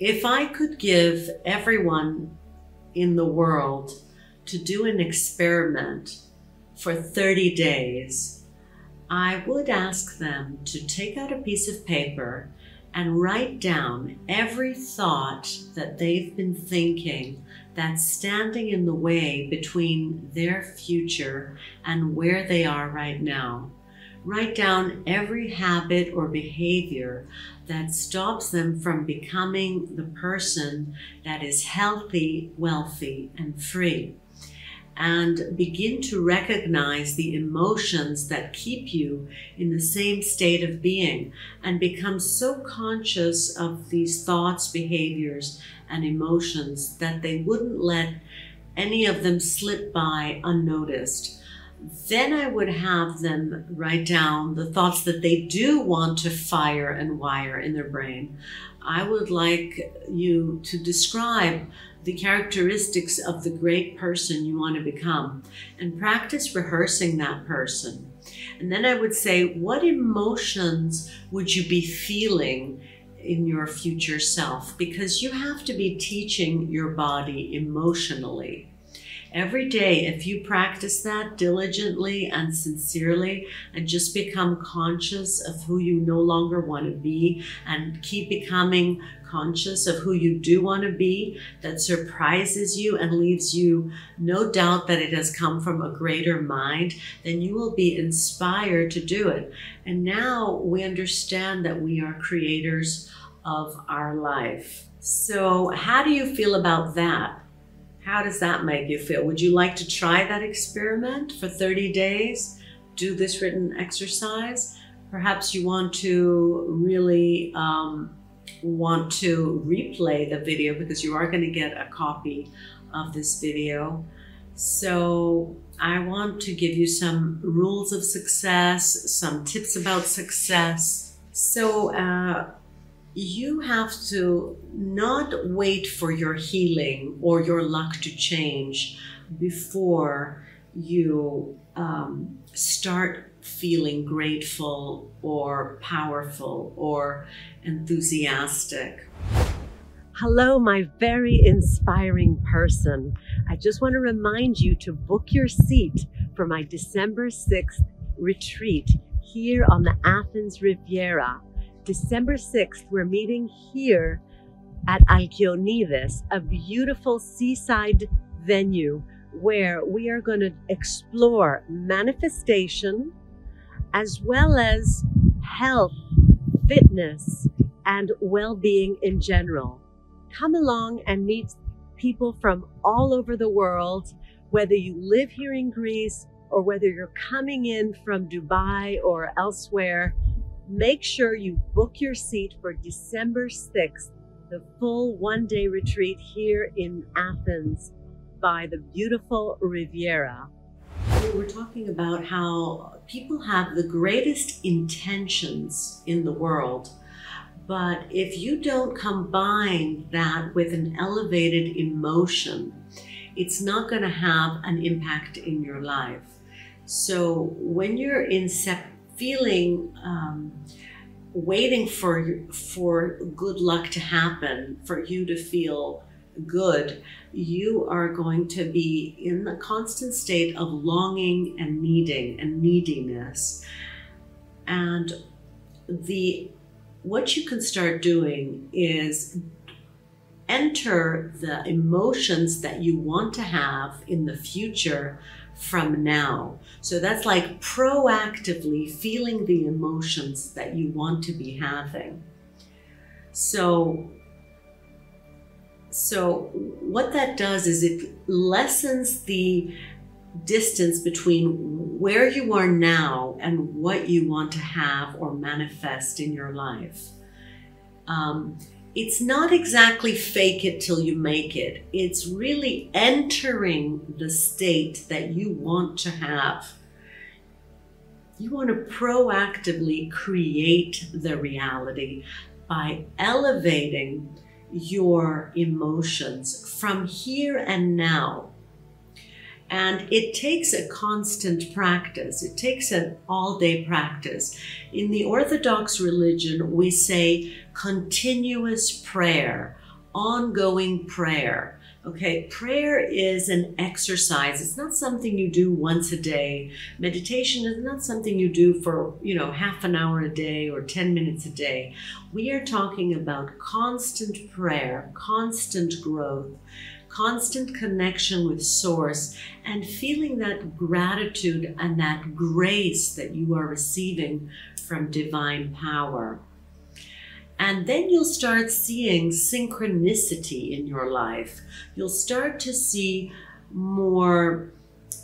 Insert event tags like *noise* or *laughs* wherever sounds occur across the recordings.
If I could give everyone in the world to do an experiment for 30 days, I would ask them to take out a piece of paper and write down every thought that they've been thinking that's standing in the way between their future and where they are right now. Write down every habit or behavior that stops them from becoming the person that is healthy, wealthy, and free. And begin to recognize the emotions that keep you in the same state of being and become so conscious of these thoughts, behaviors, and emotions that they wouldn't let any of them slip by unnoticed then I would have them write down the thoughts that they do want to fire and wire in their brain. I would like you to describe the characteristics of the great person you want to become and practice rehearsing that person. And then I would say, what emotions would you be feeling in your future self? Because you have to be teaching your body emotionally Every day, if you practice that diligently and sincerely and just become conscious of who you no longer want to be and keep becoming conscious of who you do want to be, that surprises you and leaves you no doubt that it has come from a greater mind, then you will be inspired to do it. And now we understand that we are creators of our life. So, how do you feel about that? How does that make you feel? Would you like to try that experiment for 30 days? Do this written exercise? Perhaps you want to really um, want to replay the video because you are going to get a copy of this video. So I want to give you some rules of success, some tips about success. So uh, you have to not wait for your healing or your luck to change before you um, start feeling grateful or powerful or enthusiastic. Hello, my very inspiring person. I just want to remind you to book your seat for my December 6th retreat here on the Athens Riviera December 6th, we're meeting here at Alkyonides, a beautiful seaside venue where we are going to explore manifestation as well as health, fitness, and well being in general. Come along and meet people from all over the world, whether you live here in Greece or whether you're coming in from Dubai or elsewhere Make sure you book your seat for December 6th, the full one day retreat here in Athens by the beautiful Riviera. We were talking about how people have the greatest intentions in the world, but if you don't combine that with an elevated emotion, it's not going to have an impact in your life. So when you're in feeling um, waiting for for good luck to happen for you to feel good you are going to be in the constant state of longing and needing and neediness. And the what you can start doing is enter the emotions that you want to have in the future from now. So that's like proactively feeling the emotions that you want to be having. So so what that does is it lessens the distance between where you are now and what you want to have or manifest in your life. Um, it's not exactly fake it till you make it. It's really entering the state that you want to have. You want to proactively create the reality by elevating your emotions from here and now and it takes a constant practice. It takes an all day practice. In the Orthodox religion, we say continuous prayer ongoing prayer. Okay, prayer is an exercise. It's not something you do once a day. Meditation is not something you do for, you know, half an hour a day or 10 minutes a day. We are talking about constant prayer, constant growth, constant connection with Source, and feeling that gratitude and that grace that you are receiving from divine power. And then you'll start seeing synchronicity in your life. You'll start to see more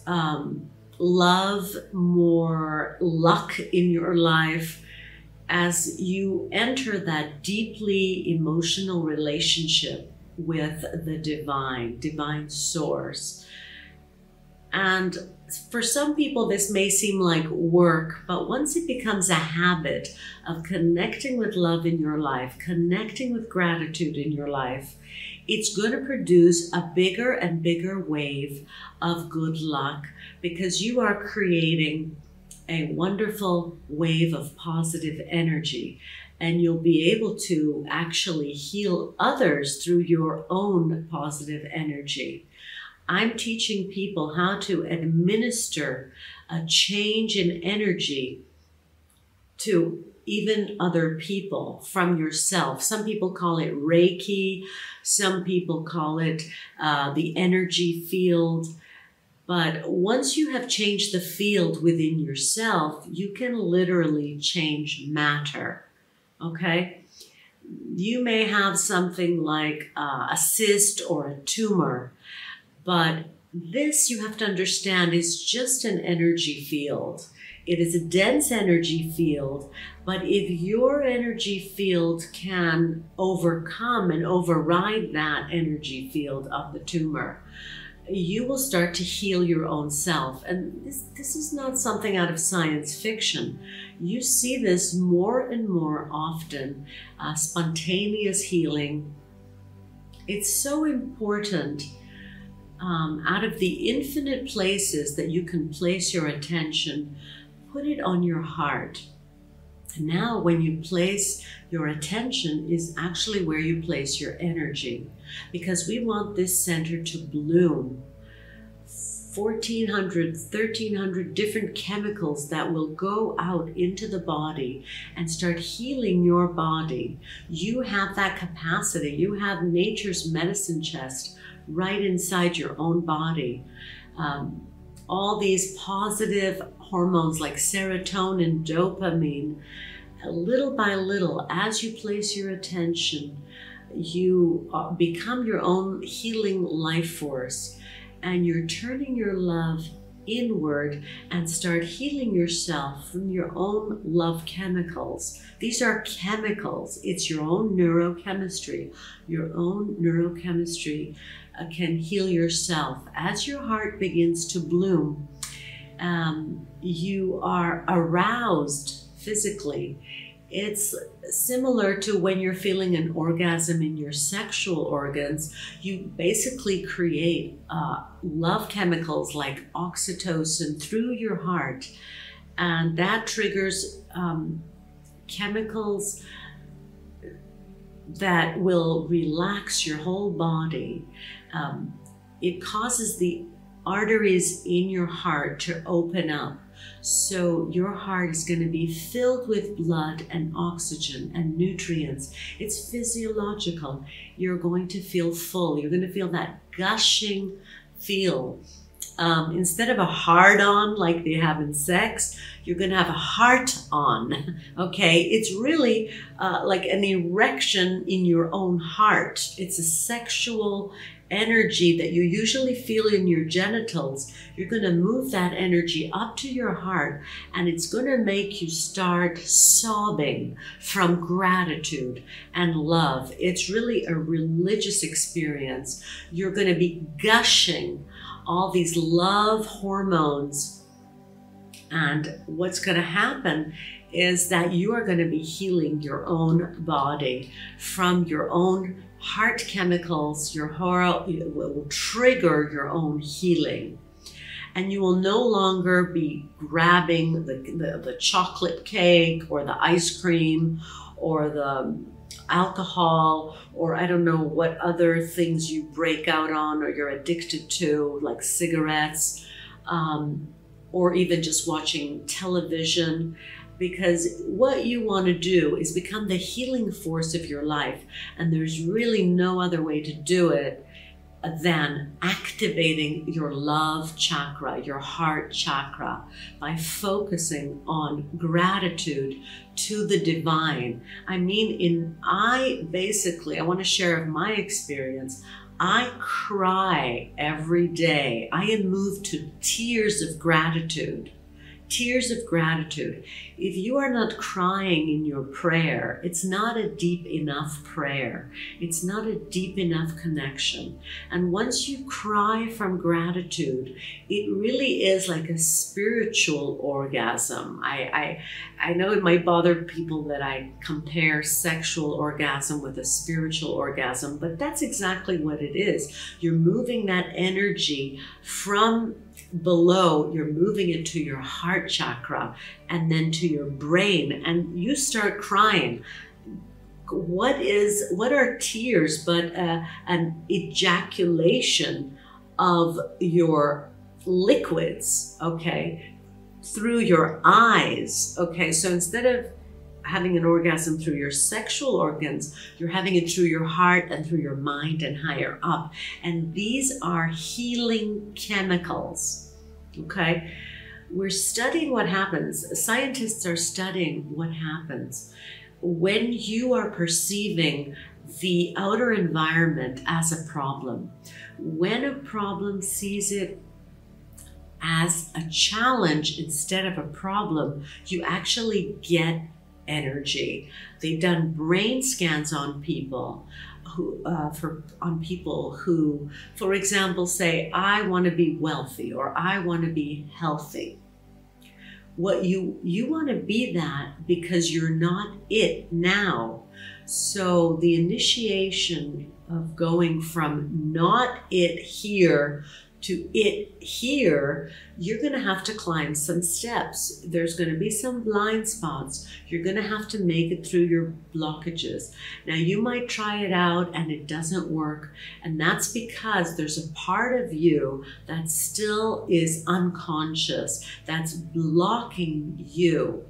um, love, more luck in your life as you enter that deeply emotional relationship with the divine, divine source. And for some people, this may seem like work, but once it becomes a habit of connecting with love in your life, connecting with gratitude in your life, it's going to produce a bigger and bigger wave of good luck because you are creating a wonderful wave of positive energy. And you'll be able to actually heal others through your own positive energy. I'm teaching people how to administer a change in energy to even other people from yourself. Some people call it Reiki, some people call it uh, the energy field. But once you have changed the field within yourself, you can literally change matter. Okay? You may have something like uh, a cyst or a tumor but this, you have to understand, is just an energy field. It is a dense energy field, but if your energy field can overcome and override that energy field of the tumor, you will start to heal your own self. And this, this is not something out of science fiction. You see this more and more often uh, spontaneous healing. It's so important um, out of the infinite places that you can place your attention, put it on your heart. Now, when you place your attention, is actually where you place your energy because we want this center to bloom. 1400, 1300 different chemicals that will go out into the body and start healing your body. You have that capacity. You have nature's medicine chest right inside your own body. Um, all these positive hormones like serotonin, dopamine, little by little, as you place your attention, you uh, become your own healing life force and you're turning your love inward and start healing yourself from your own love chemicals. These are chemicals, it's your own neurochemistry, your own neurochemistry can heal yourself. As your heart begins to bloom, um, you are aroused physically. It's similar to when you're feeling an orgasm in your sexual organs. You basically create uh, love chemicals like oxytocin through your heart, and that triggers um, chemicals that will relax your whole body um, it causes the arteries in your heart to open up. So your heart is going to be filled with blood and oxygen and nutrients. It's physiological. You're going to feel full. You're going to feel that gushing feel um, instead of a hard on like they have in sex, you're going to have a heart on. *laughs* Okay, it's really uh, like an erection in your own heart. It's a sexual energy that you usually feel in your genitals. You're going to move that energy up to your heart, and it's going to make you start sobbing from gratitude and love. It's really a religious experience. You're going to be gushing all these love hormones. And what's going to happen is that you are going to be healing your own body from your own heart chemicals. Your heart will trigger your own healing. And you will no longer be grabbing the, the, the chocolate cake or the ice cream or the alcohol or I don't know what other things you break out on or you're addicted to, like cigarettes, um, or even just watching television. Because what you want to do is become the healing force of your life, and there's really no other way to do it than activating your love chakra, your heart chakra, by focusing on gratitude to the divine. I mean, in I basically, I want to share of my experience. I cry every day. I am moved to tears of gratitude tears of gratitude. If you are not crying in your prayer, it's not a deep enough prayer. It's not a deep enough connection. And once you cry from gratitude, it really is like a spiritual orgasm. I, I, I know it might bother people that I compare sexual orgasm with a spiritual orgasm, but that's exactly what it is. You're moving that energy from below, you're moving into your heart chakra and then to your brain, and you start crying. What is what are tears but uh, an ejaculation of your liquids, okay, through your eyes, okay? So instead of having an orgasm through your sexual organs, you're having it through your heart and through your mind and higher up. And these are healing chemicals. Okay? We're studying what happens. Scientists are studying what happens when you are perceiving the outer environment as a problem. When a problem sees it as a challenge instead of a problem, you actually get energy. They've done brain scans on people who, uh, for on people who, for example, say, "I want to be wealthy" or "I want to be healthy." What you you want to be that because you're not it now. So the initiation of going from not it here to it here, you're going to have to climb some steps. There's going to be some blind spots. You're going to have to make it through your blockages. Now, you might try it out and it doesn't work. And that's because there's a part of you that still is unconscious, that's blocking you.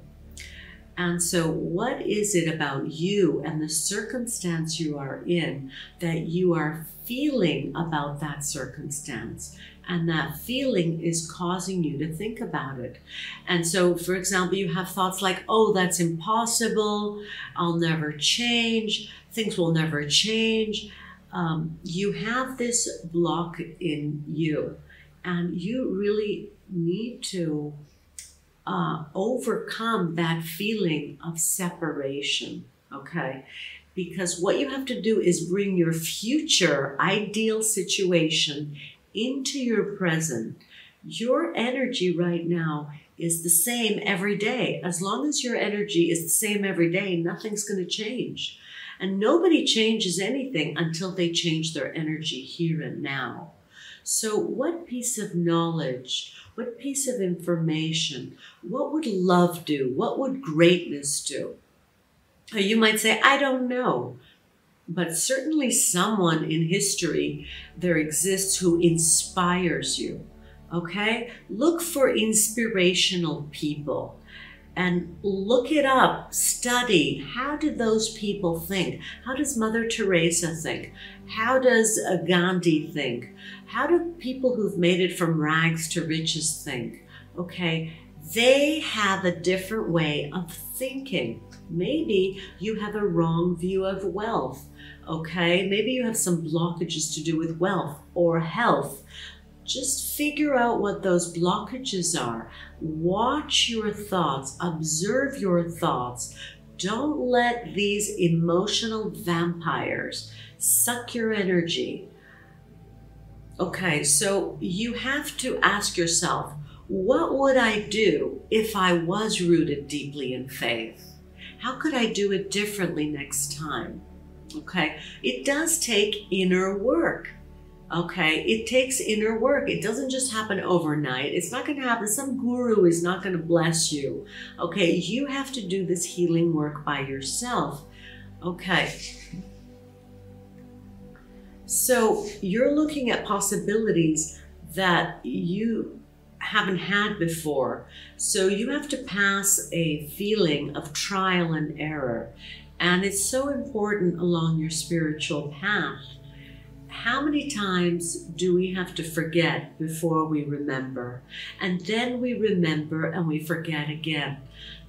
And so, what is it about you and the circumstance you are in that you are feeling about that circumstance? And that feeling is causing you to think about it. And so, for example, you have thoughts like, oh, that's impossible. I'll never change. Things will never change. Um, you have this block in you, and you really need to uh, overcome that feeling of separation, okay? Because what you have to do is bring your future ideal situation into your present. Your energy right now is the same every day. As long as your energy is the same every day, nothing's going to change. And nobody changes anything until they change their energy here and now. So, what piece of knowledge, what piece of information, what would love do? What would greatness do? You might say, I don't know. But certainly, someone in history there exists who inspires you. Okay? Look for inspirational people and look it up, study. How did those people think? How does Mother Teresa think? How does uh, Gandhi think? How do people who've made it from rags to riches think? Okay, they have a different way of thinking. Maybe you have a wrong view of wealth. Okay, maybe you have some blockages to do with wealth or health just figure out what those blockages are. Watch your thoughts, observe your thoughts. Don't let these emotional vampires suck your energy. Okay, so you have to ask yourself, what would I do if I was rooted deeply in faith? How could I do it differently next time? Okay, it does take inner work. Okay, it takes inner work. It doesn't just happen overnight. It's not going to happen. Some guru is not going to bless you. Okay, you have to do this healing work by yourself. Okay. So you're looking at possibilities that you haven't had before. So you have to pass a feeling of trial and error. And it's so important along your spiritual path. How many times do we have to forget before we remember? And then we remember and we forget again.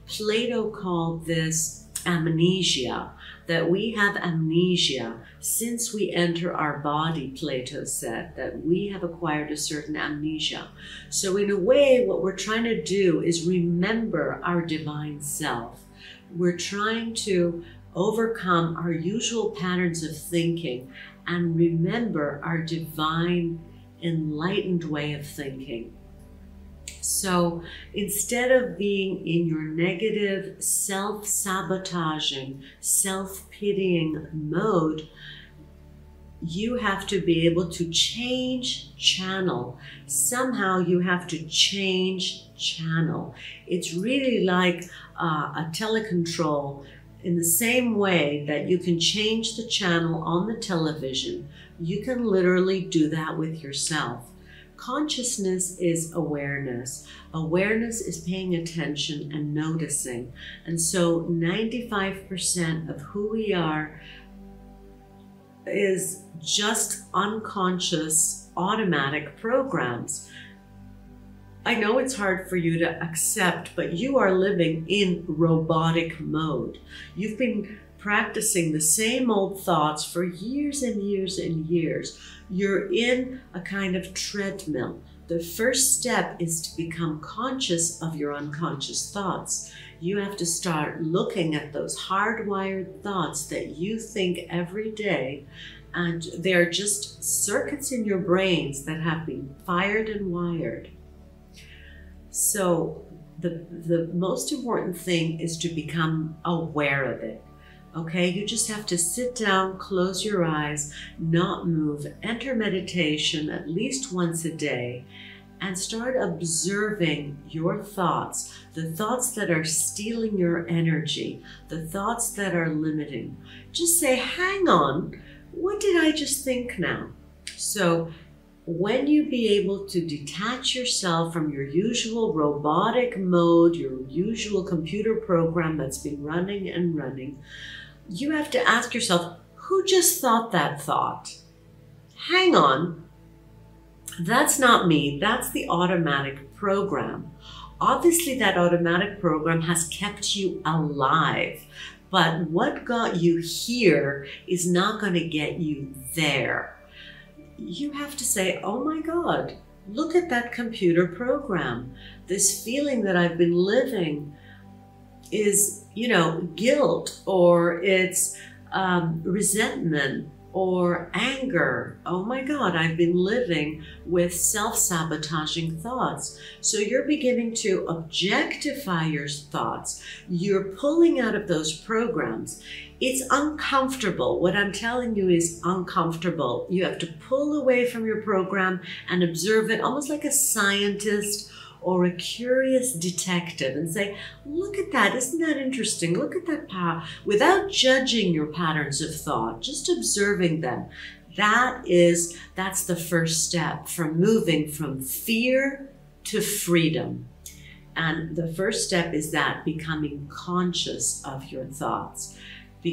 Plato called this amnesia, that we have amnesia since we enter our body, Plato said, that we have acquired a certain amnesia. So, in a way, what we're trying to do is remember our divine self. We're trying to overcome our usual patterns of thinking and remember our divine, enlightened way of thinking. So instead of being in your negative, self sabotaging, self pitying mode, you have to be able to change channel. Somehow you have to change channel. It's really like uh, a telecontrol in the same way that you can change the channel on the television. You can literally do that with yourself. Consciousness is awareness. Awareness is paying attention and noticing. And so 95% of who we are is just unconscious automatic programs. I know it's hard for you to accept, but you are living in robotic mode. You've been practicing the same old thoughts for years and years and years. You're in a kind of treadmill. The first step is to become conscious of your unconscious thoughts. You have to start looking at those hardwired thoughts that you think every day, and they're just circuits in your brains that have been fired and wired. So, the, the most important thing is to become aware of it. Okay, you just have to sit down, close your eyes, not move, enter meditation at least once a day, and start observing your thoughts, the thoughts that are stealing your energy, the thoughts that are limiting. Just say, hang on, what did I just think now? So, when you be able to detach yourself from your usual robotic mode, your usual computer program that's been running and running, you have to ask yourself, who just thought that thought? Hang on, that's not me, that's the automatic program. Obviously, that automatic program has kept you alive, but what got you here is not going to get you there. You have to say, oh my God, look at that computer program. This feeling that I've been living is, you know, guilt or it's um, resentment or anger. Oh my God, I've been living with self sabotaging thoughts. So you're beginning to objectify your thoughts. You're pulling out of those programs. It's uncomfortable. What I'm telling you is uncomfortable. You have to pull away from your program and observe it almost like a scientist or a curious detective and say, look at that, isn't that interesting? Look at that power, without judging your patterns of thought, just observing them. That is, that's the first step from moving from fear to freedom. And the first step is that becoming conscious of your thoughts.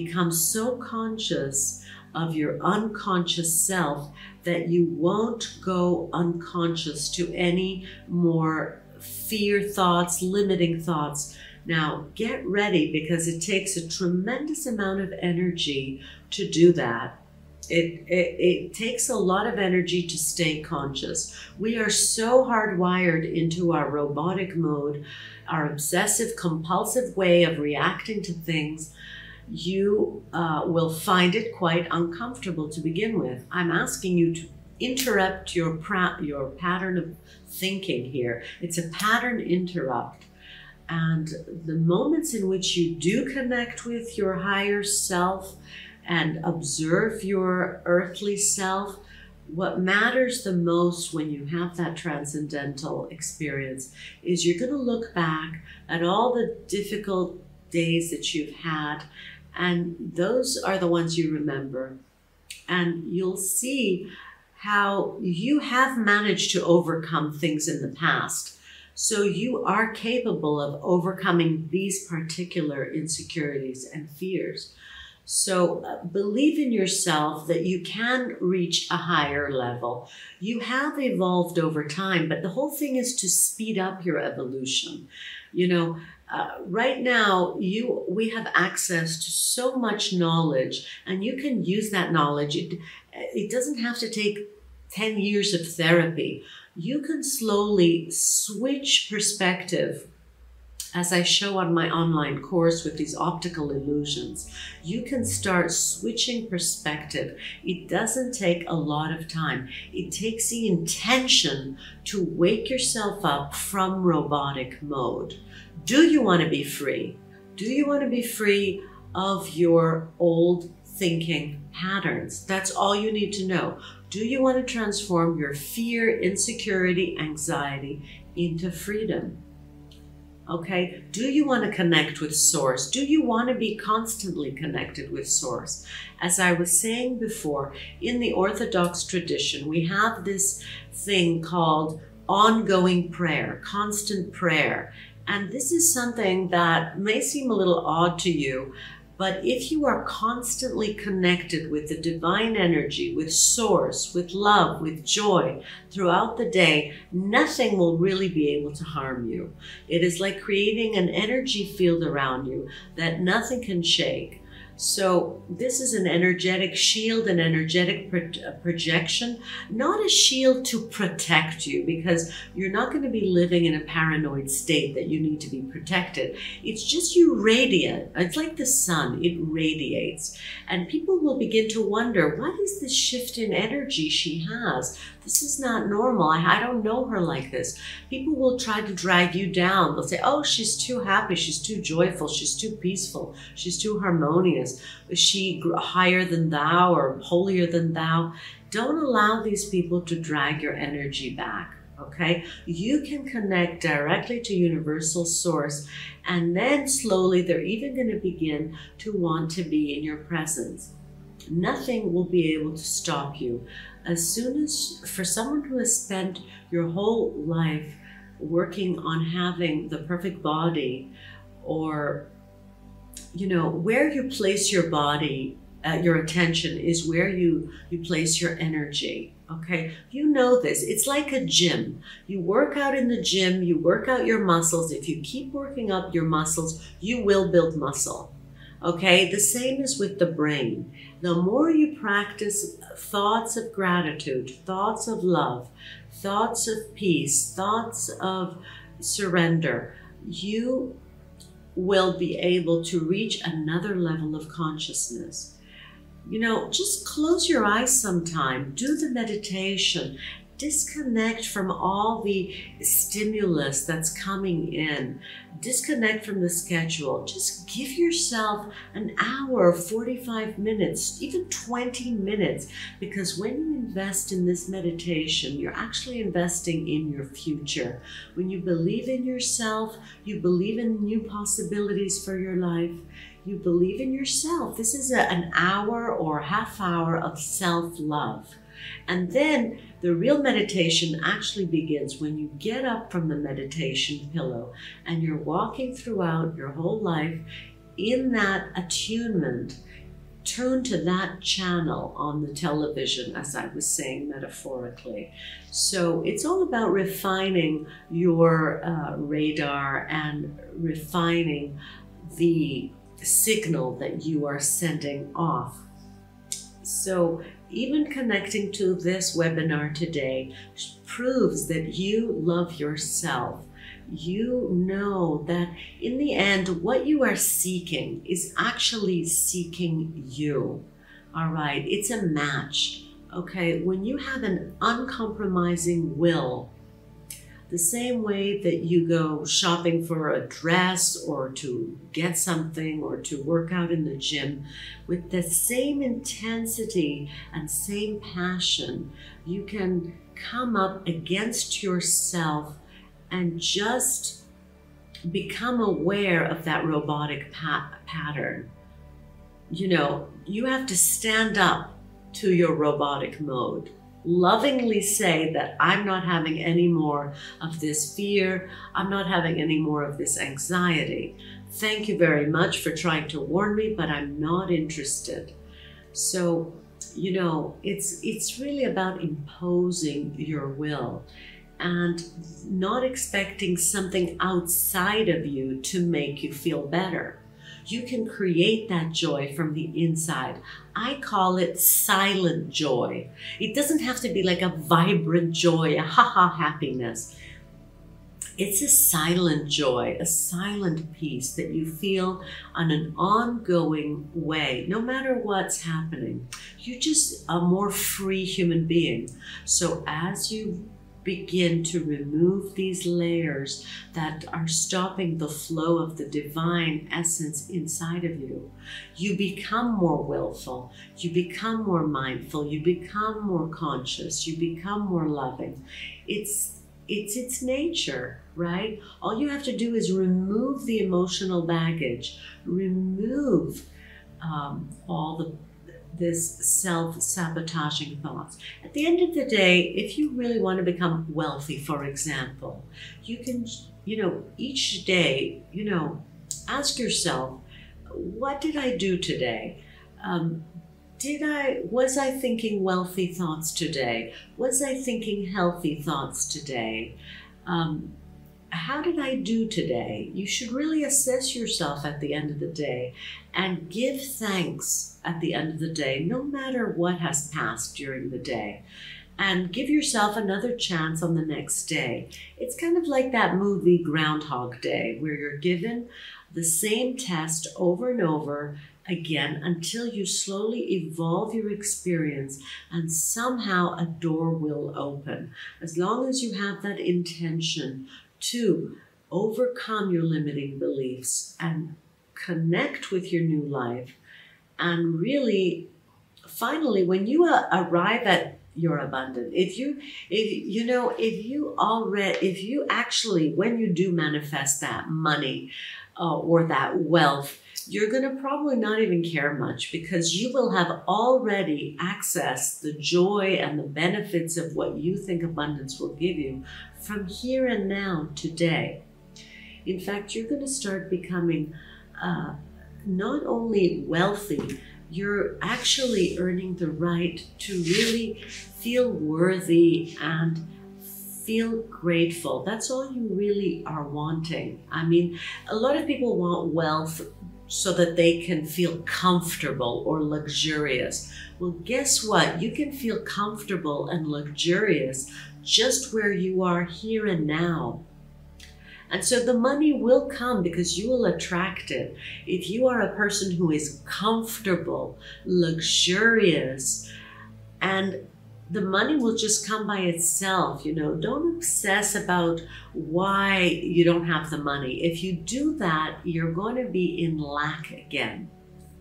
Become so conscious of your unconscious self that you won't go unconscious to any more fear thoughts, limiting thoughts. Now, get ready because it takes a tremendous amount of energy to do that. It, it, it, takes a lot of energy to stay conscious. We are so hardwired into our robotic mode, our obsessive compulsive way of reacting to things you uh, will find it quite uncomfortable to begin with. I'm asking you to interrupt your, your pattern of thinking here. It's a pattern interrupt. And the moments in which you do connect with your higher self and observe your earthly self, what matters the most when you have that transcendental experience is you're going to look back at all the difficult days that you've had And those are the ones you remember. And you'll see how you have managed to overcome things in the past. So you are capable of overcoming these particular insecurities and fears. So uh, believe in yourself that you can reach a higher level. You have evolved over time, but the whole thing is to speed up your evolution. You know, uh, right now you we have access to so much knowledge and you can use that knowledge it, it doesn't have to take 10 years of therapy you can slowly switch perspective as I show on my online course with these optical illusions, you can start switching perspective. It doesn't take a lot of time. It takes the intention to wake yourself up from robotic mode. Do you want to be free? Do you want to be free of your old thinking patterns? That's all you need to know. Do you want to transform your fear, insecurity, anxiety into freedom? Okay, do you want to connect with Source? Do you want to be constantly connected with Source? As I was saying before, in the Orthodox tradition, we have this thing called ongoing prayer, constant prayer. And this is something that may seem a little odd to you, but if you are constantly connected with the divine energy, with source, with love, with joy throughout the day, nothing will really be able to harm you. It is like creating an energy field around you that nothing can shake. So this is an energetic shield, an energetic pro uh, projection, not a shield to protect you because you're not going to be living in a paranoid state that you need to be protected. It's just you radiate. It's like the sun, it radiates. And people will begin to wonder, what is this shift in energy she has? This is not normal. I, I don't know her like this. People will try to drag you down. They'll say, oh, she's too happy. She's too joyful. She's too peaceful. She's too harmonious. Is she higher than thou or holier than thou? Don't allow these people to drag your energy back okay? You can connect directly to universal source and then slowly they're even going to begin to want to be in your presence. Nothing will be able to stop you as soon as, for someone who has spent your whole life working on having the perfect body or, you know, where you place your body, uh, your attention is where you, you place your energy. Okay, you know this. It's like a gym. You work out in the gym, you work out your muscles. If you keep working up your muscles, you will build muscle. Okay, the same is with the brain. The more you practice thoughts of gratitude, thoughts of love, thoughts of peace, thoughts of surrender, you will be able to reach another level of consciousness. You know, just close your eyes sometime, do the meditation, disconnect from all the stimulus that's coming in. Disconnect from the schedule. Just give yourself an hour, 45 minutes, even 20 minutes, because when you invest in this meditation, you're actually investing in your future. When you believe in yourself, you believe in new possibilities for your life. You believe in yourself. This is a, an hour or half hour of self love. And then the real meditation actually begins when you get up from the meditation pillow and you're walking throughout your whole life in that attunement. Turn to that channel on the television, as I was saying metaphorically. So it's all about refining your uh, radar and refining the signal that you are sending off. So even connecting to this webinar today proves that you love yourself. You know that in the end, what you are seeking is actually seeking you. All right, it's a match. Okay, when you have an uncompromising will the same way that you go shopping for a dress or to get something or to work out in the gym, with the same intensity and same passion, you can come up against yourself and just become aware of that robotic pa pattern. you know, you have to stand up to your robotic mode. Lovingly say that I'm not having any more of this fear, I'm not having any more of this anxiety. Thank you very much for trying to warn me, but I'm not interested. So, you know, it's it's really about imposing your will and not expecting something outside of you to make you feel better. You can create that joy from the inside. I call it silent joy. It doesn't have to be like a vibrant joy, a ha ha happiness. It's a silent joy, a silent peace that you feel on an ongoing way, no matter what's happening. You're just a more free human being. So as you begin to remove these layers that are stopping the flow of the divine essence inside of you, you become more willful, you become more mindful, you become more conscious, you become more loving. It's it's its nature, right? All you have to do is remove the emotional baggage, remove um, all the this self-sabotaging thoughts. At the end of the day, if you really want to become wealthy, for example, you can, you know, each day, you know, ask yourself, what did I do today? Um, did I was I thinking wealthy thoughts today? Was I thinking healthy thoughts today? Um, how did I do today? You should really assess yourself at the end of the day and give thanks at the end of the day, no matter what has passed during the day. And give yourself another chance on the next day. It's kind of like that movie Groundhog Day, where you're given the same test over and over again until you slowly evolve your experience and somehow a door will open. As long as you have that intention to overcome your limiting beliefs and connect with your new life, and really, finally, when you uh, arrive at your abundant if you if you know if you already if you actually when you do manifest that money uh, or that wealth you're going to probably not even care much because you will have already accessed the joy and the benefits of what you think abundance will give you from here and now today. In fact, you're going to start becoming uh, not only wealthy, you're actually earning the right to really feel worthy and feel grateful. That's all you really are wanting. I mean, a lot of people want wealth so that they can feel comfortable or luxurious. Well, guess what? You can feel comfortable and luxurious just where you are here and now. And so the money will come because you will attract it. If you are a person who is comfortable, luxurious, and the money will just come by itself. You know, don't obsess about why you don't have the money. If you do that, you're going to be in lack again.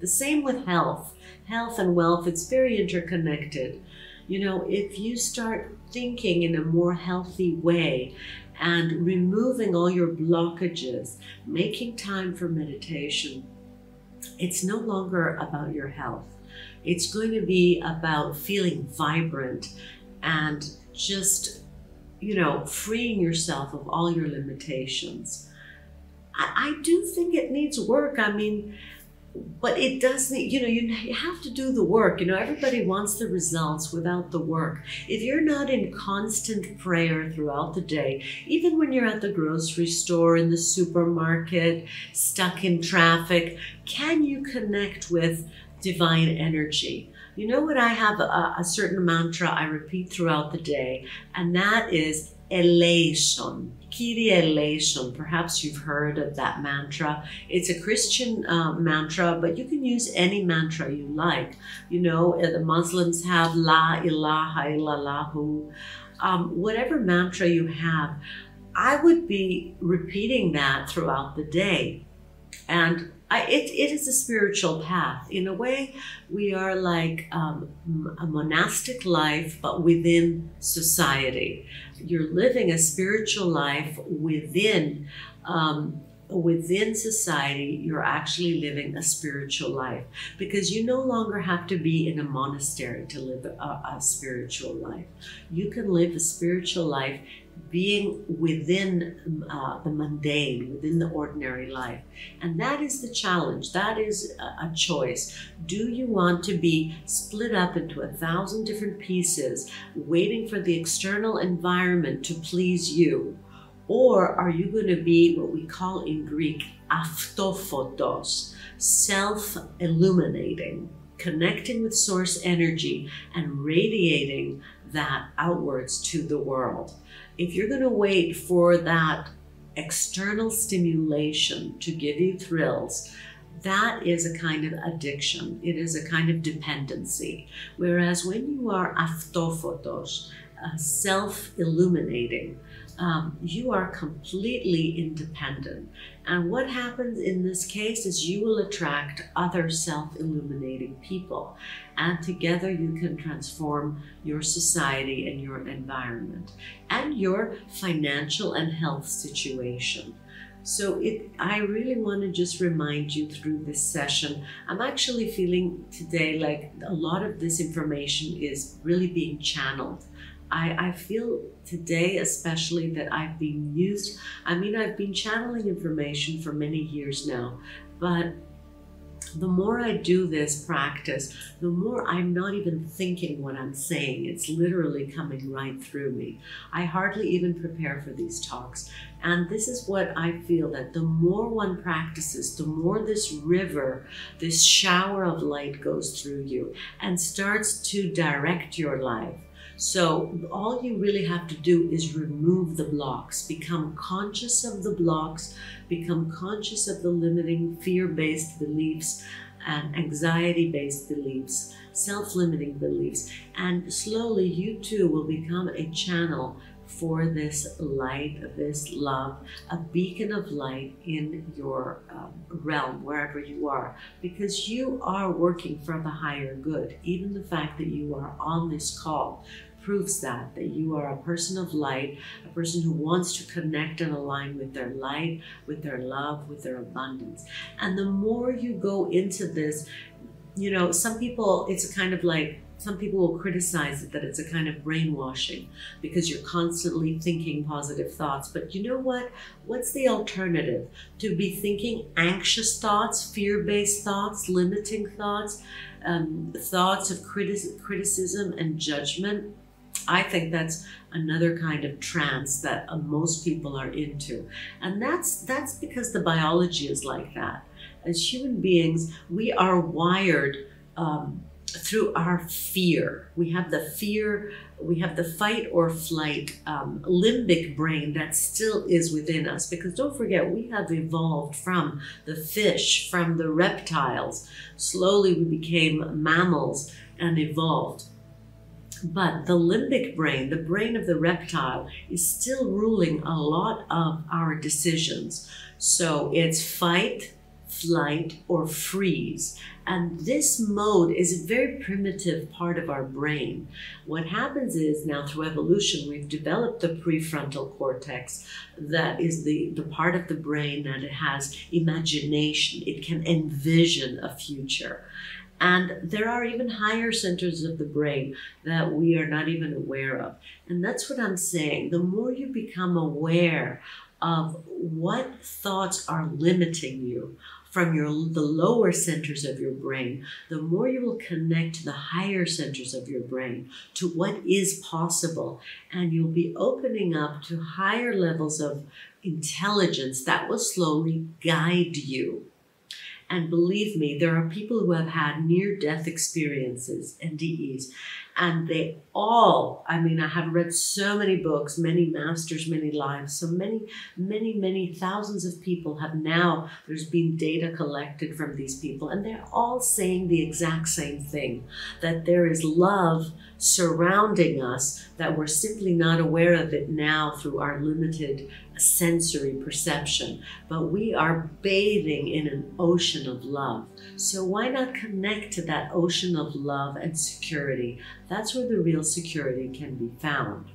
The same with health. Health and wealth, it's very interconnected. You know, if you start thinking in a more healthy way and removing all your blockages, making time for meditation, it's no longer about your health it's going to be about feeling vibrant and just, you know, freeing yourself of all your limitations. I, I do think it needs work. I mean, but it does need, you know, you have to do the work. You know, everybody wants the results without the work. If you're not in constant prayer throughout the day, even when you're at the grocery store, in the supermarket, stuck in traffic, can you connect with divine energy. You know what? I have a, a certain mantra I repeat throughout the day, and that is eleison. Kyrie eleison. Perhaps you've heard of that mantra. It's a Christian uh, mantra, but you can use any mantra you like. You know, uh, the Muslims have La ilaha illallahu. Um, whatever mantra you have, I would be repeating that throughout the day. And I, it, it is a spiritual path. In a way, we are like um, a monastic life, but within society. You're living a spiritual life within um, within society, you're actually living a spiritual life because you no longer have to be in a monastery to live a, a spiritual life. You can live a spiritual life being within uh, the mundane, within the ordinary life. And that is the challenge. That is a, a choice. Do you want to be split up into a thousand different pieces, waiting for the external environment to please you? Or are you going to be what we call in Greek autophotos, self illuminating, connecting with source energy and radiating that outwards to the world? If you're going to wait for that external stimulation to give you thrills, that is a kind of addiction. It is a kind of dependency. Whereas when you are autophotos, uh, self illuminating, um, you are completely independent. And what happens in this case is you will attract other self illuminating people, and together you can transform your society and your environment and your financial and health situation. So it, I really want to just remind you through this session. I'm actually feeling today like a lot of this information is really being channeled I, I feel today, especially, that I've been used. I mean, I've been channeling information for many years now, but the more I do this practice, the more I'm not even thinking what I'm saying. It's literally coming right through me. I hardly even prepare for these talks. And this is what I feel that the more one practices, the more this river, this shower of light goes through you and starts to direct your life. So all you really have to do is remove the blocks, become conscious of the blocks, become conscious of the limiting fear-based beliefs and anxiety-based beliefs, self-limiting beliefs, and slowly you too will become a channel for this light, this love, a beacon of light in your um, realm, wherever you are, because you are working for the higher good. Even the fact that you are on this call proves that, that you are a person of light, a person who wants to connect and align with their light, with their love, with their abundance. And the more you go into this, you know, some people, it's a kind of like, some people will criticize it that it's a kind of brainwashing because you're constantly thinking positive thoughts. But you know what? What's the alternative? To be thinking anxious thoughts, fear based thoughts, limiting thoughts, um, thoughts of criti- criticism and judgment I think that's another kind of trance that uh, most people are into. And that's that's because the biology is like that. As human beings, we are wired um, through our fear. We have the fear, we have the fight or flight um, limbic brain that still is within us. Because don't forget, we have evolved from the fish, from the reptiles. Slowly we became mammals and evolved. But the limbic brain, the brain of the reptile, is still ruling a lot of our decisions. So it's fight, flight, or freeze. And this mode is a very primitive part of our brain. What happens is now through evolution, we've developed the prefrontal cortex that is the, the part of the brain that has imagination. It can envision a future. And there are even higher centers of the brain that we are not even aware of. And that's what I'm saying. The more you become aware of what thoughts are limiting you from your the lower centers of your brain, the more you will connect to the higher centers of your brain, to what is possible, and you'll be opening up to higher levels of intelligence that will slowly guide you. And believe me, there are people who have had near death experiences, NDEs, and they all, I mean, I have read so many books, many masters, many lives, so many, many, many thousands of people have now, there's been data collected from these people, and they're all saying the exact same thing that there is love surrounding us, that we're simply not aware of it now through our limited sensory perception, but we are bathing in an ocean of love. So why not connect to that ocean of love and security? That's where the real security can be found.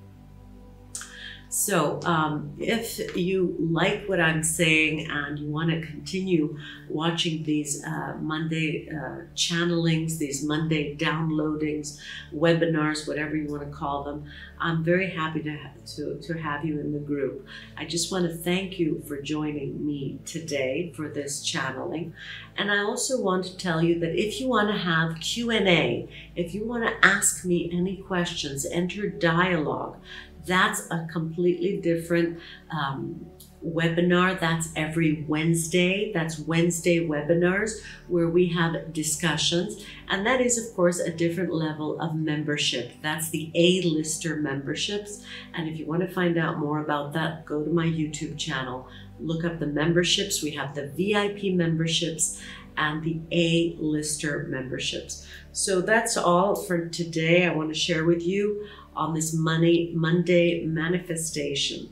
So, um, if you like what I'm saying and you want to continue watching these uh, Monday uh, channelings, these Monday downloadings, webinars, whatever you want to call them, I'm very happy to, ha- to, to have you in the group. I just want to thank you for joining me today for this channeling. And I also want to tell you that if you want to have Q&A, if you want to ask me any questions, enter dialogue that's a completely different um, webinar. That's every Wednesday. That's Wednesday webinars where we have discussions. And that is, of course, a different level of membership. That's the A-lister memberships. And if you want to find out more about that, go to my YouTube channel. Look up the memberships. We have the VIP memberships and the A-lister memberships. So that's all for today. I want to share with you on this Money Monday manifestation.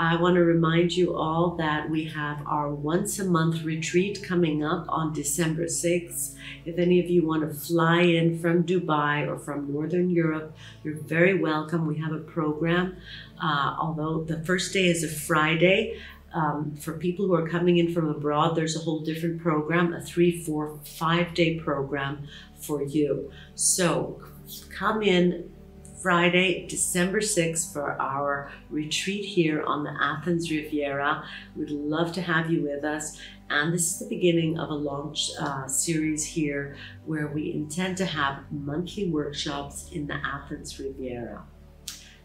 I want to remind you all that we have our once a month retreat coming up on December 6th. If any of you want to fly in from Dubai or from Northern Europe, you're very welcome. We have a program, uh, although the first day is a Friday. Um, for people who are coming in from abroad, there's a whole different program, a three, four, five day program for you. So come in Friday, December 6th, for our retreat here on the Athens Riviera. We'd love to have you with us. And this is the beginning of a launch uh, series here where we intend to have monthly workshops in the Athens Riviera.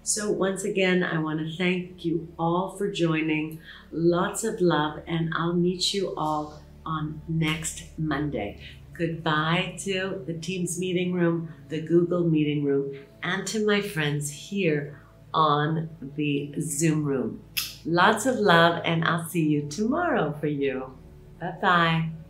So, once again, I want to thank you all for joining. Lots of love, and I'll meet you all on next Monday. Goodbye to the Teams meeting room, the Google meeting room, and to my friends here on the Zoom room. Lots of love, and I'll see you tomorrow for you. Bye bye.